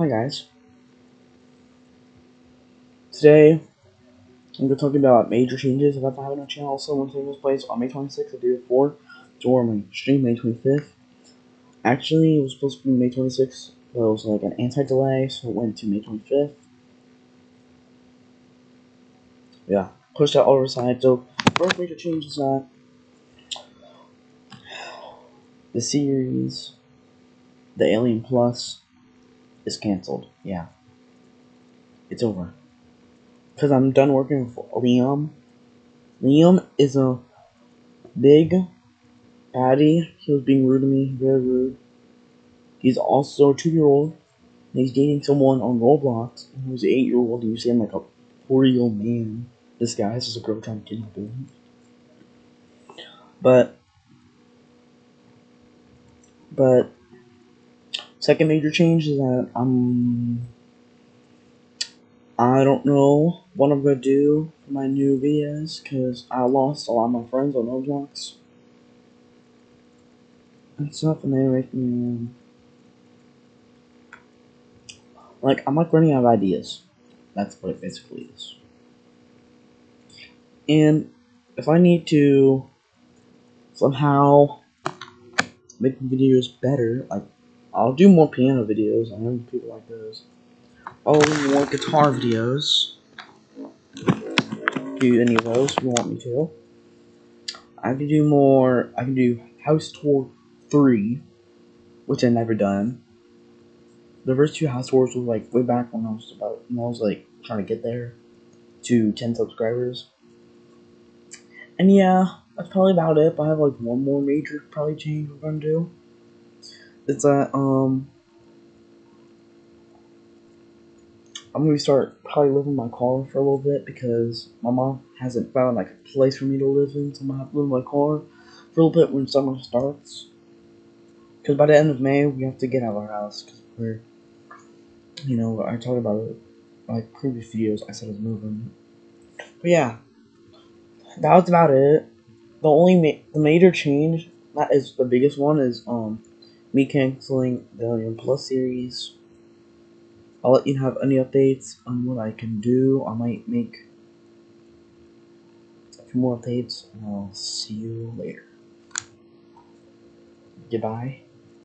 Hi guys. Today, I'm going to talk about major changes about to happen on the channel. So one thing was placed on May 26th of the year before, or my stream May 25th. Actually, it was supposed to be May 26th, but it was like an anti-delay, so it went to May 25th. Yeah, pushed out over side. So first major change is that the series, the Alien Plus, is canceled. Yeah, it's over. Because I'm done working with Liam. Liam is a big baddie. He was being rude to me, very rude. He's also a two year old. He's dating someone on Roblox who's an eight year old. You see him like a 40 year old man. This guy is just a girl trying to kidnap him. But, but, second major change is that I'm I don't know what I'm gonna do for my new videos because I lost a lot of my friends on Roblox. It's nothing they make me um, like I'm like running out of ideas. That's what it basically is. And if I need to somehow make videos better, like I'll do more piano videos. I know people like those. i Oh, more guitar videos. Do any of those if you want me to. I can do more. I can do House Tour 3, which I've never done. The first two House Tours were like way back when I was about, when I was like trying to get there to 10 subscribers. And yeah, that's probably about it. But I have like one more major probably change we're gonna do. It's that, um, I'm gonna start probably living in my car for a little bit because my mom hasn't found like a place for me to live in, so I'm gonna have to live in my car for a little bit when summer starts. Because by the end of May, we have to get out of our house because we're, you know, I talked about it like previous videos. I said I was moving, but yeah, that was about it. The only ma- the major change that is the biggest one is um me canceling the Alien Plus series I'll let you have any updates on what I can do. I might make a few more updates, and I'll see you later. Goodbye.